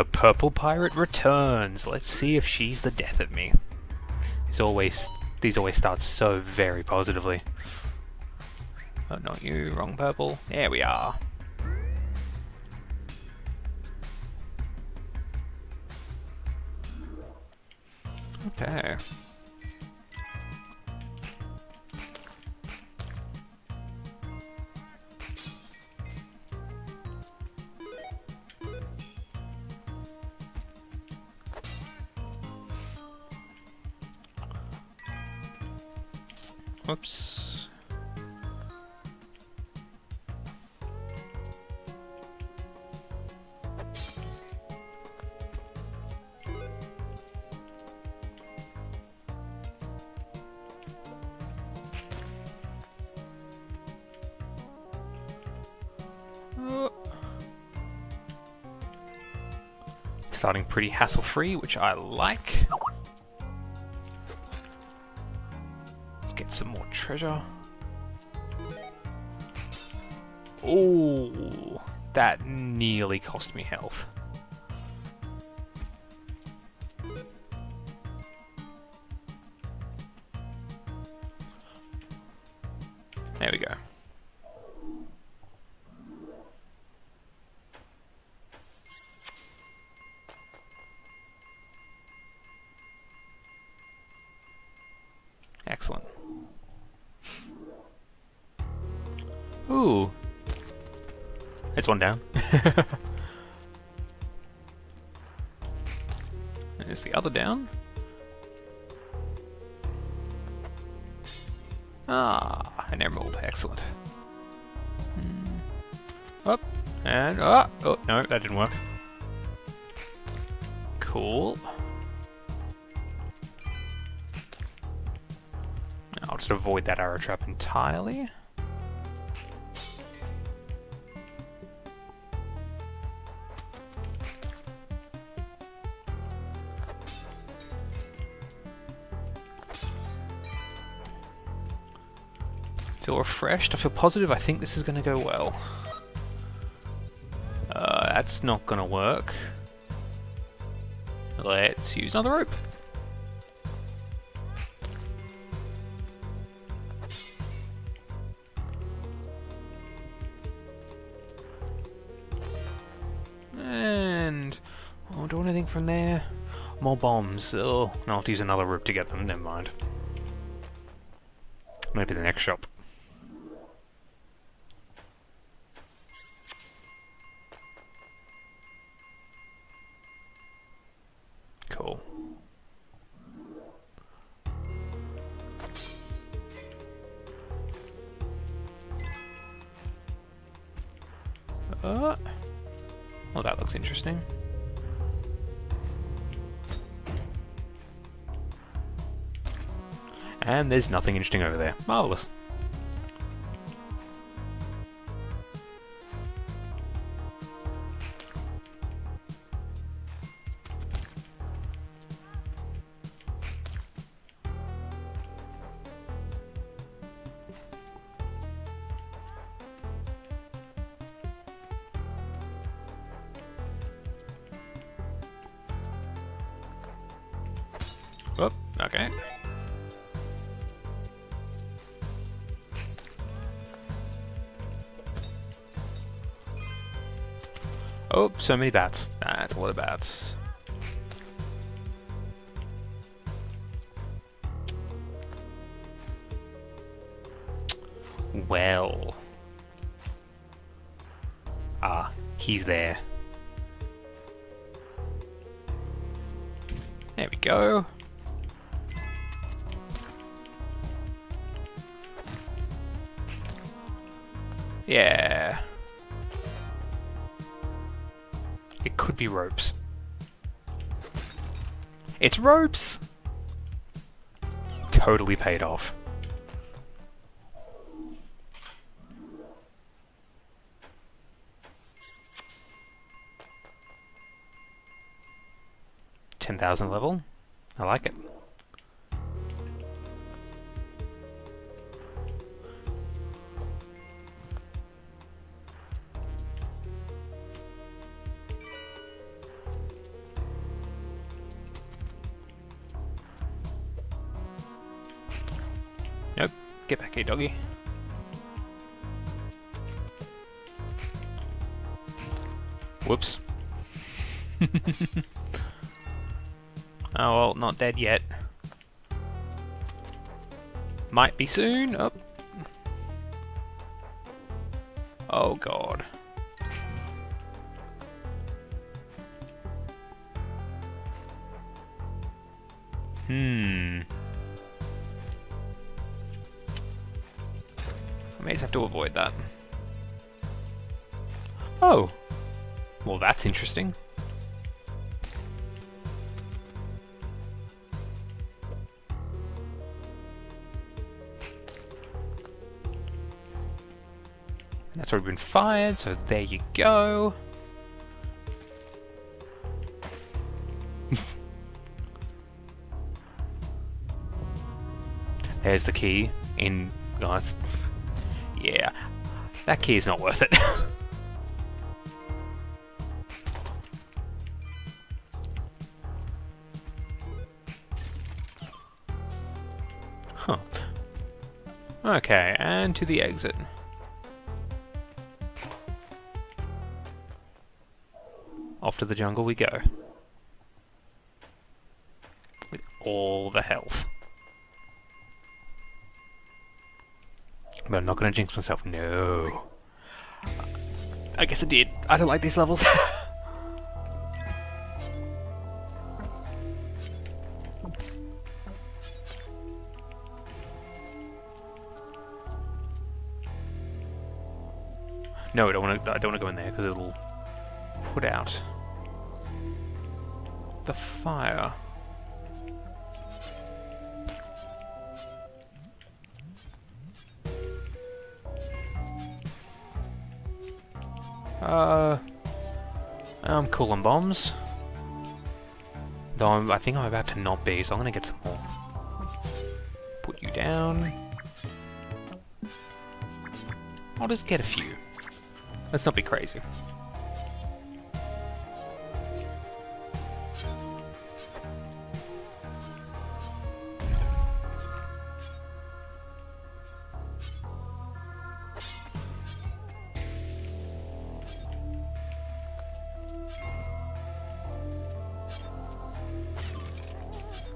The purple pirate returns. Let's see if she's the death of me. These always these always start so very positively. Oh, not you, wrong purple. There we are. Okay. Whoops. Oh. Starting pretty hassle-free, which I like. Treasure. Oh, that nearly cost me health. One down. There's the other down. Ah, an emerald. Excellent. Hmm. Up. And, ah, oh, no, that didn't work. Cool. I'll just avoid that arrow trap entirely. Feel refreshed, I feel positive, I think this is going to go well. Uh, that's not going to work. Let's use another rope. And oh, do anything from there. More bombs. Oh, no, I'll have to use another rope to get them. Never mind. Maybe the next shop. And there's nothing interesting over there. Marvellous. Oh, okay. Oh, so many bats. That's a lot of bats. Well. Ah, he's there. There we go. Yeah. Be ropes. It's ropes! Totally paid off. Ten thousand level. I like it. Doggy. Whoops. oh well, not dead yet. Might be soon. Oh. Oh god. Hmm. I may just have to avoid that. Oh! Well, that's interesting. That's already been fired, so there you go. There's the key in... Nice. That key is not worth it. huh. Okay, and to the exit. Off to the jungle we go. With all the health. But I'm not to jinx myself. No. I guess I did. I don't like these levels. no, I don't want to. I don't want to go in there because it'll put out the fire. Uh, I'm cool on bombs. Though I'm, I think I'm about to not be, so I'm gonna get some more. Put you down. I'll just get a few. Let's not be crazy.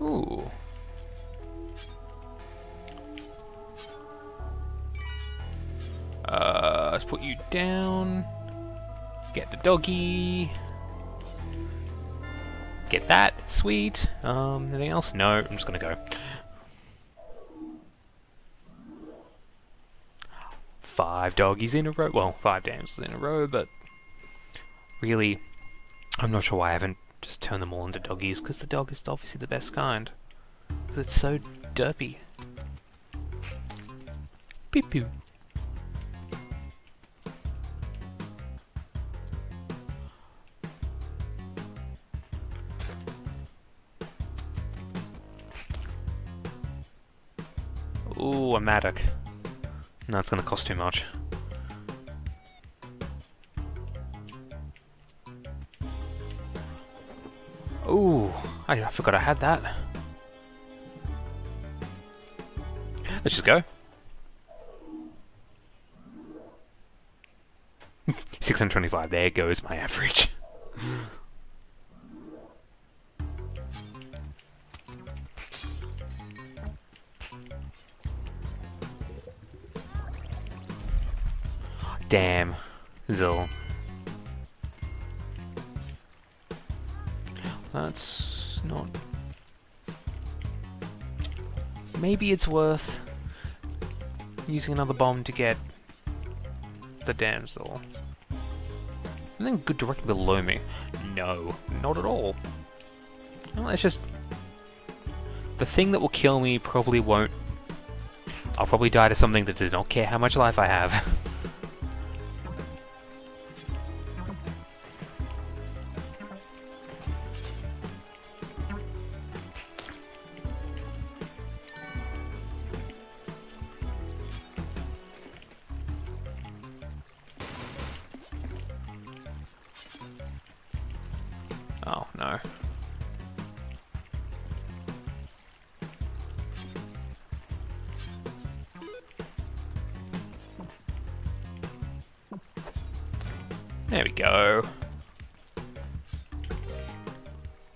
Ooh. Uh, let's put you down. Get the doggy. Get that. Sweet. Um, anything else? No, I'm just gonna go. Five doggies in a row. Well, five damsels in a row, but really, I'm not sure why I haven't just turned them all into doggies, because the dog is obviously the best kind. Because it's so derpy. Beep pew. Ooh, a mattock. No, it's gonna cost too much. I, I forgot I had that. Let's just go. 625, there goes my average. Damn. Zill. That's not... Maybe it's worth using another bomb to get the damsel. Then good directly below me. No, not at all. Well, it's just... The thing that will kill me probably won't... I'll probably die to something that does not care how much life I have. Oh, no. There we go.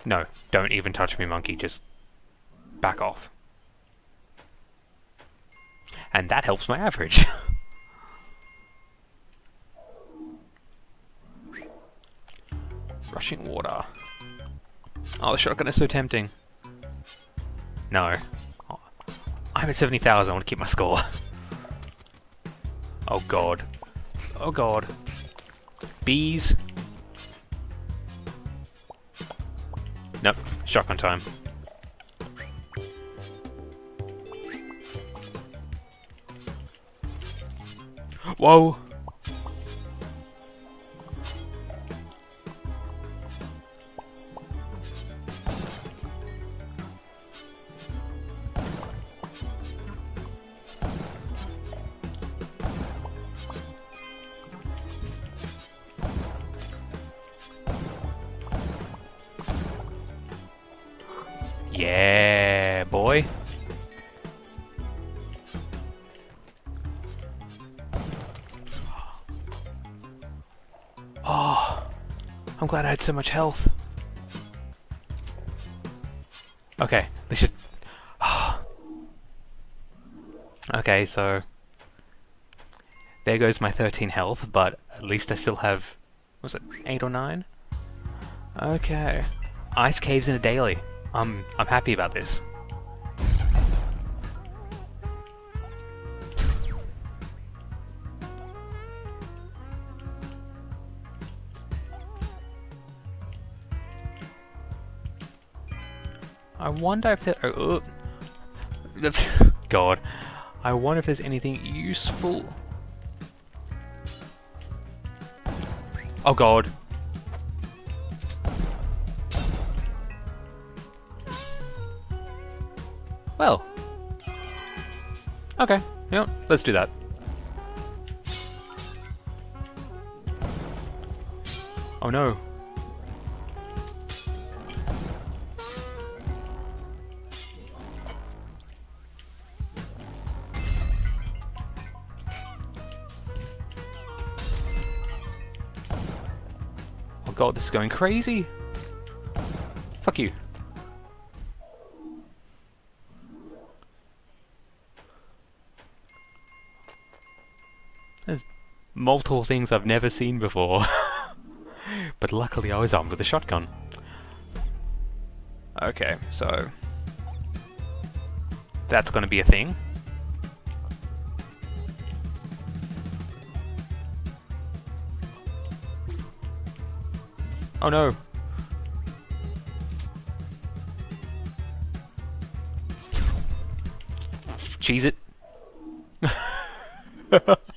No, don't even touch me, monkey. Just back off. And that helps my average. Rushing water. Oh, the shotgun is so tempting. No. Oh, I'm at 70,000. I want to keep my score. oh god. Oh god. Bees. Nope. Shotgun time. Whoa! Yeah, boy. Oh, I'm glad I had so much health. Okay, they should... okay, so... There goes my 13 health, but at least I still have... was it 8 or 9? Okay. Ice caves in a daily. I'm I'm happy about this. I wonder if there. Oh, oh. God, I wonder if there's anything useful. Oh God. Well. Okay, yeah, let's do that. Oh no. Oh god, this is going crazy. Fuck you. There's multiple things I've never seen before. but luckily I was armed with a shotgun. Okay, so... That's gonna be a thing. Oh no! Cheese it.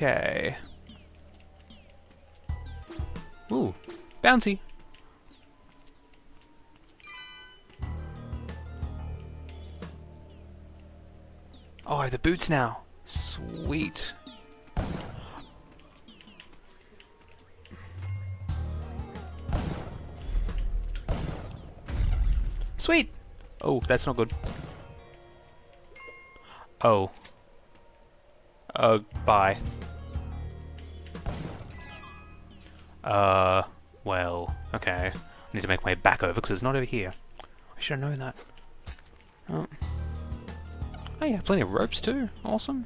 Okay. Ooh, bouncy. Oh, I have the boots now. Sweet. Sweet! Oh, that's not good. Oh. Uh, bye. Uh, well, okay. I need to make my way back over because it's not over here. I should have known that. Oh. oh yeah, plenty of ropes too. Awesome.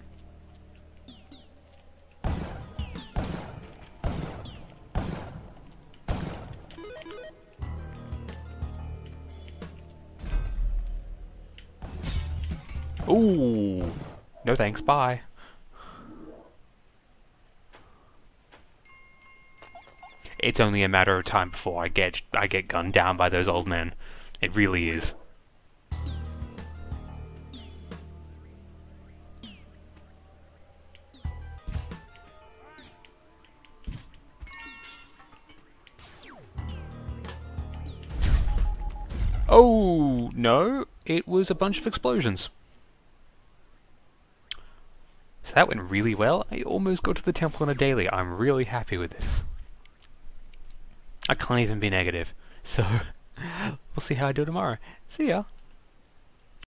Ooh. No thanks, bye. It's only a matter of time before I get I get gunned down by those old men. It really is. Oh, no, it was a bunch of explosions. So that went really well. I almost got to the temple in a daily. I'm really happy with this. I can't even be negative. So, we'll see how I do tomorrow. See ya.